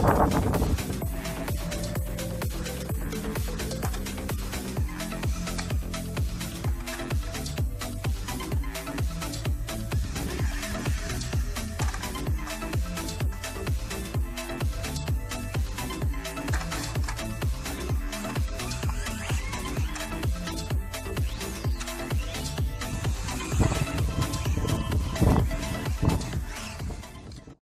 Gracias.